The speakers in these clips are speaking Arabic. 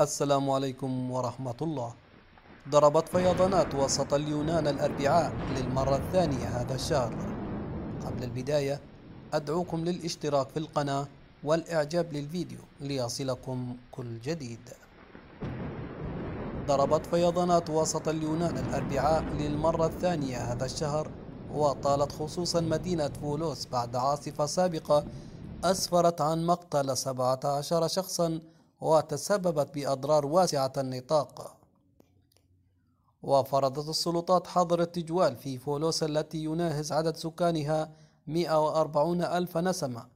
السلام عليكم ورحمة الله. ضربت فيضانات وسط اليونان الأربعاء للمرة الثانية هذا الشهر. قبل البداية أدعوكم للاشتراك في القناة والإعجاب للفيديو ليصلكم كل جديد. ضربت فيضانات وسط اليونان الأربعاء للمرة الثانية هذا الشهر وطالت خصوصا مدينة فولوس بعد عاصفة سابقة أسفرت عن مقتل 17 شخصا وتسببت بأضرار واسعة النطاق. وفرضت السلطات حظر التجوال في فولوس التي يناهز عدد سكانها 140 ألف نسمة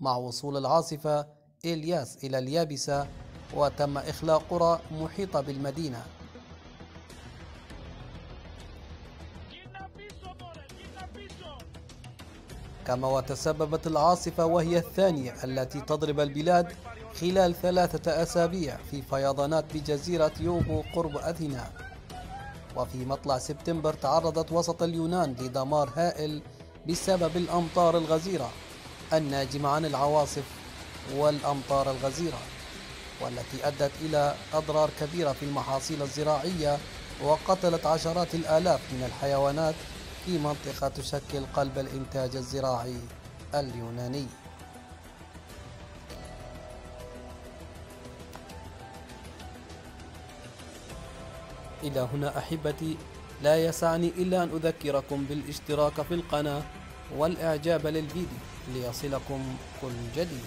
مع وصول العاصفة إلياس إلى اليابسة وتم إخلاء قرى محيطة بالمدينة. كما وتسببت العاصفة وهي الثانية التي تضرب البلاد خلال ثلاثة أسابيع في فيضانات بجزيرة يوبو قرب أثينا. وفي مطلع سبتمبر تعرضت وسط اليونان لدمار هائل بسبب الأمطار الغزيرة الناجمة عن العواصف والأمطار الغزيرة والتي أدت إلى أضرار كبيرة في المحاصيل الزراعية وقتلت عشرات الآلاف من الحيوانات في منطقة تشكل قلب الإنتاج الزراعي اليوناني. إلى هنا أحبتي لا يسعني إلا أن أذكركم بالاشتراك في القناة والإعجاب للفيديو ليصلكم كل جديد.